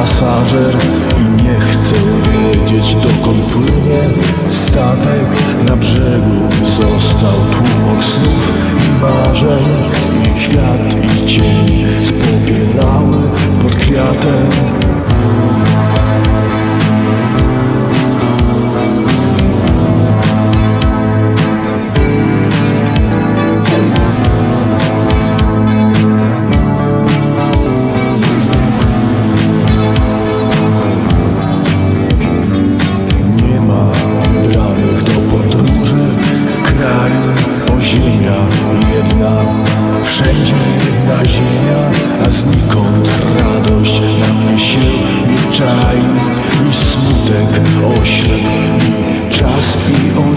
pasażer i nie chce wiedzieć dokąd płynie statek na brzegu. Wszędzie jedna ziemia A znikąd radość na mnie się nie czai I smutek oślepł mi czas i oniemiał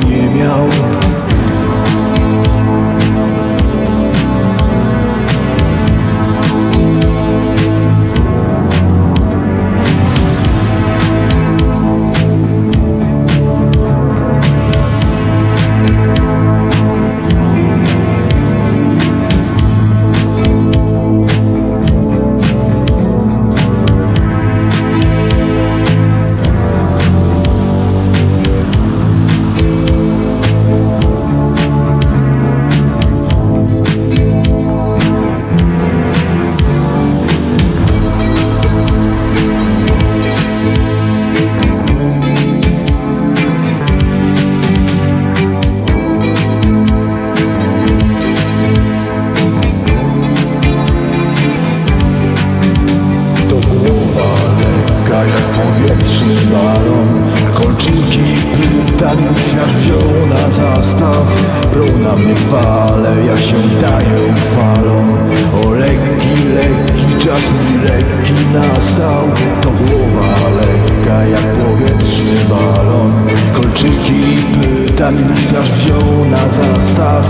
pytali, świat wziął na zastaw. Prą na mnie fale, ja się daję falom O lekki, lekki, czas mój lekki nastał. To głowa lekka jak powietrzny balon. Kolczyki pytań, świat wziął na zastaw